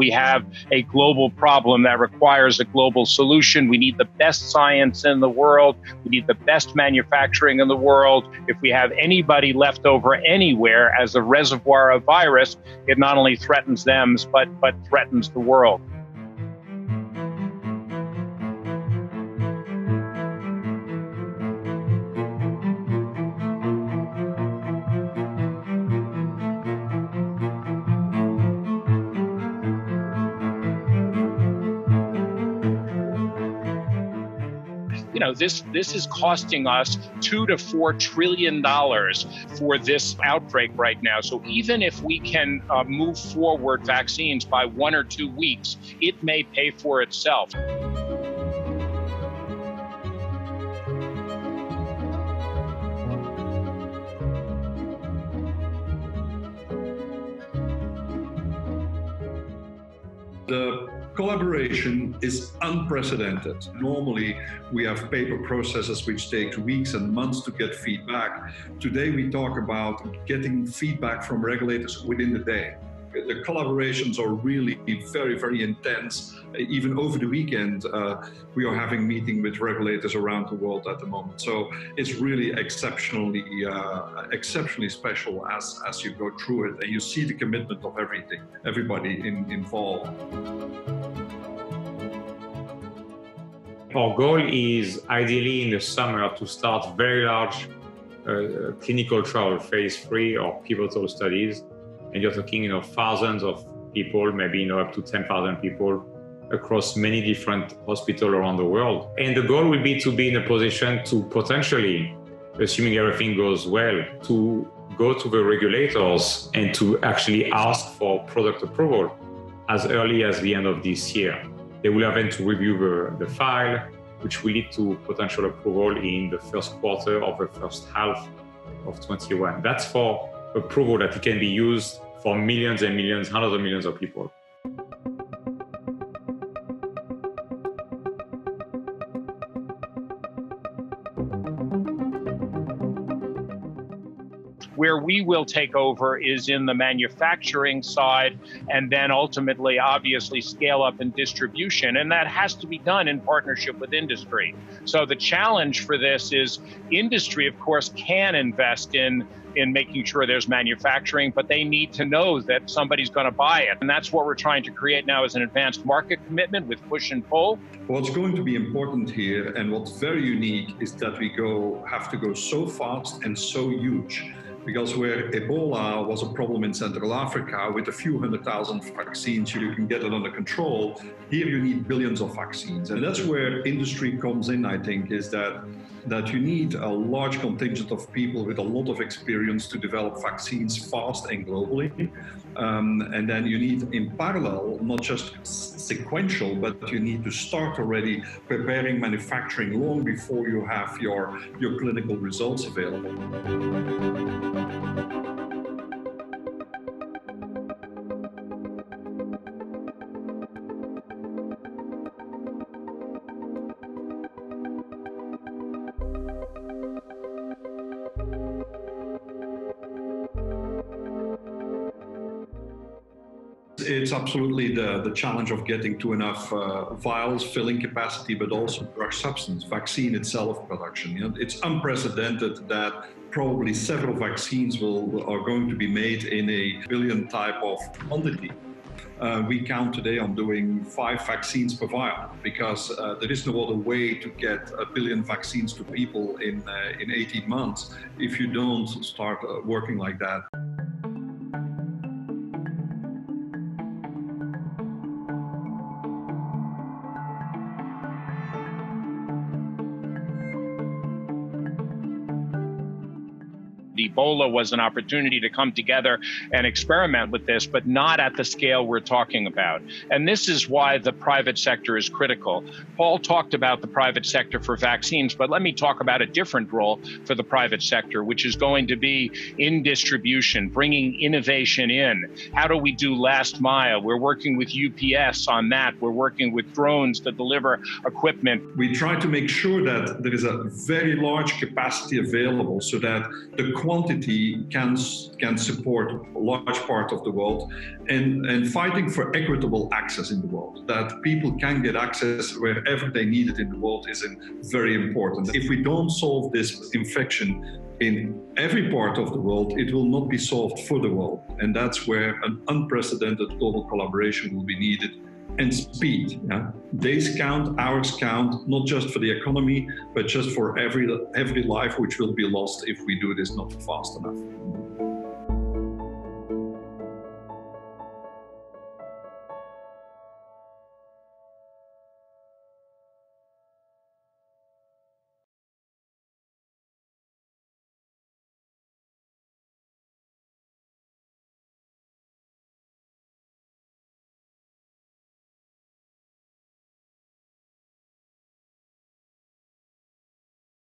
we have a global problem that requires a global solution. We need the best science in the world. We need the best manufacturing in the world. If we have anybody left over anywhere as a reservoir of virus, it not only threatens them, but, but threatens the world. You know this this is costing us two to four trillion dollars for this outbreak right now. So even if we can uh, move forward vaccines by one or two weeks, it may pay for itself. The collaboration is unprecedented. Normally, we have paper processes which take weeks and months to get feedback. Today, we talk about getting feedback from regulators within the day. The collaborations are really very, very intense. Even over the weekend, uh, we are having meeting with regulators around the world at the moment. So it's really exceptionally, uh, exceptionally special as as you go through it, and you see the commitment of everything, everybody in, involved. Our goal is ideally in the summer to start very large uh, clinical trial, phase three or pivotal studies. And you're talking, you know, thousands of people, maybe, you know, up to 10,000 people across many different hospitals around the world. And the goal will be to be in a position to potentially, assuming everything goes well, to go to the regulators and to actually ask for product approval as early as the end of this year. They will have then to review the, the file, which will lead to potential approval in the first quarter of the first half of 21. That's for approval that it can be used for millions and millions, hundreds of millions of people. Where we will take over is in the manufacturing side and then ultimately, obviously, scale up in distribution. And that has to be done in partnership with industry. So the challenge for this is industry, of course, can invest in in making sure there's manufacturing, but they need to know that somebody's going to buy it. And that's what we're trying to create now as an advanced market commitment with push and pull. What's going to be important here and what's very unique is that we go have to go so fast and so huge because where Ebola was a problem in Central Africa with a few hundred thousand vaccines, you can get it under control. Here you need billions of vaccines. And that's where industry comes in, I think, is that that you need a large contingent of people with a lot of experience to develop vaccines fast and globally. Um, and then you need in parallel, not just sequential, but you need to start already preparing manufacturing long before you have your, your clinical results available. It's absolutely the, the challenge of getting to enough uh, vials, filling capacity, but also drug substance, vaccine itself production. You know, it's unprecedented that probably several vaccines will are going to be made in a billion type of quantity. Uh, we count today on doing five vaccines per vial because uh, there is no other way to get a billion vaccines to people in uh, in 18 months if you don't start uh, working like that. Ebola was an opportunity to come together and experiment with this, but not at the scale we're talking about. And this is why the private sector is critical. Paul talked about the private sector for vaccines, but let me talk about a different role for the private sector, which is going to be in distribution, bringing innovation in. How do we do last mile? We're working with UPS on that. We're working with drones to deliver equipment. We try to make sure that there is a very large capacity available so that the quantity can, can support a large part of the world and, and fighting for equitable access in the world. That people can get access wherever they need it in the world is very important. If we don't solve this infection in every part of the world, it will not be solved for the world. And that's where an unprecedented global collaboration will be needed and speed. Yeah? Days count, hours count, not just for the economy, but just for every every life which will be lost if we do this not fast enough.